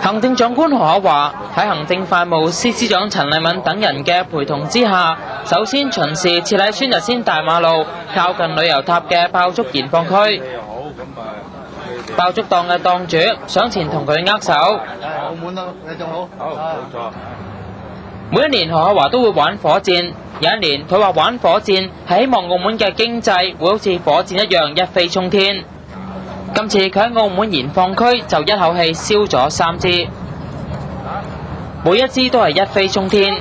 行政長官何可華喺行政法務司司長陳麗敏等人嘅陪同之下，首先巡視設喺孫逸仙大馬路靠近旅遊塔嘅爆竹燃放區。爆竹檔嘅檔主上前同佢握手。澳門咯，你仲好？好，冇錯。每一年何可華都會玩火箭，有一年佢話玩火箭係希望澳門嘅經濟會好似火箭一樣一飛沖天。今次佢喺澳門燃放區就一口氣燒咗三支，每一支都係一飛沖天。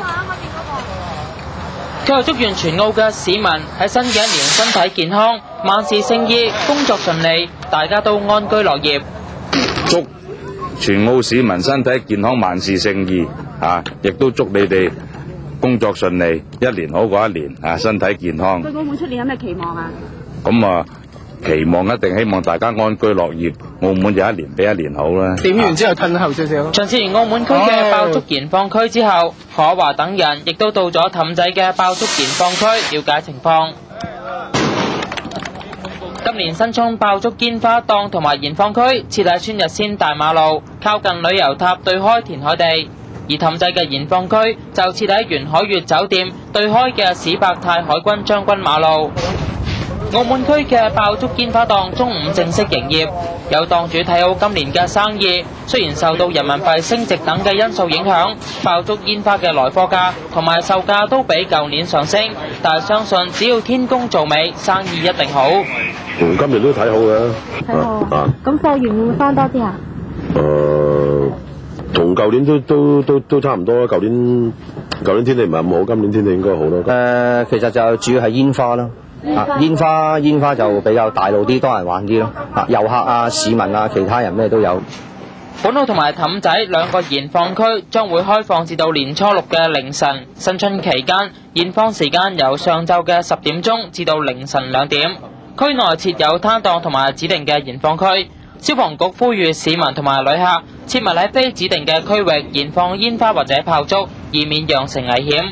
佢又祝願全澳嘅市民喺新嘅一年身體健康、萬事勝意、工作順利，大家都安居樂業。祝全澳市民身體健康、萬事勝意啊！亦都祝你哋工作順利，一年好過一年啊！身體健康。對澳門出年有咩期望啊？咁啊，期望一定希望大家安居樂業，澳門就一年比一年好啦。點完之後褪後少少。上次完澳門區嘅爆竹燃放區之後，可華等人亦都到咗氹仔嘅爆竹燃放區了解情況。今年新涌爆竹煙花檔同埋燃放區設喺孫逸仙大馬路，靠近旅遊塔對開填海地；而氹仔嘅燃放區就設喺沿海悅酒店對開嘅史伯泰海軍將軍馬路。澳門區嘅爆竹煙花檔中午正式營業，有檔主睇好今年嘅生意。雖然受到人民幣升值等嘅因素影響，爆竹煙花嘅來貨價同埋售價都比舊年上升，但係相信只要天公做美，生意一定好。嗯，今年都睇好嘅。睇好啊，咁貨源會唔會翻多啲啊？誒，同舊年都都都都差唔多啦。舊年舊年天氣唔係咁好，今年天氣應該好咯。誒、其實就主要係煙花咯。啊，煙花煙花就比較大路啲，多人玩啲咯。啊，遊客啊、市民啊、其他人咩都有。本澳同埋氹仔兩個燃放區將會開放至到年初六嘅凌晨。新春期間，燃放時間由上晝嘅十點鐘至到凌晨兩點。區內設有攤檔同埋指定嘅燃放區。消防局呼籲市民同埋旅客切勿喺非指定嘅區域燃放煙花或者炮竹，以免釀成危險。